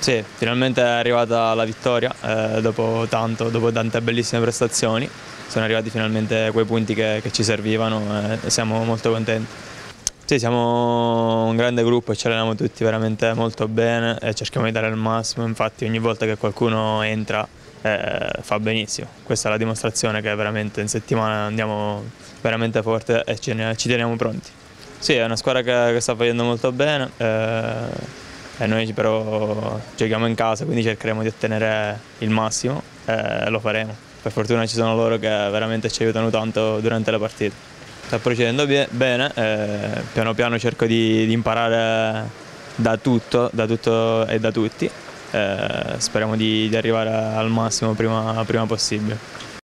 Sì, finalmente è arrivata la vittoria eh, dopo tanto, dopo tante bellissime prestazioni. Sono arrivati finalmente quei punti che, che ci servivano e siamo molto contenti. Sì, siamo un grande gruppo e ci alleniamo tutti veramente molto bene e cerchiamo di dare il massimo, infatti ogni volta che qualcuno entra eh, fa benissimo. Questa è la dimostrazione che veramente in settimana andiamo veramente forte e ci, ci teniamo pronti. Sì, è una squadra che, che sta facendo molto bene eh, e noi però giochiamo in casa, quindi cercheremo di ottenere il massimo e lo faremo. Per fortuna ci sono loro che veramente ci aiutano tanto durante le partite sta procedendo bene, eh, piano piano cerco di, di, imparare da tutto, da tutto e da tutti, eh, speriamo di, di, arrivare al massimo prima, prima possibile.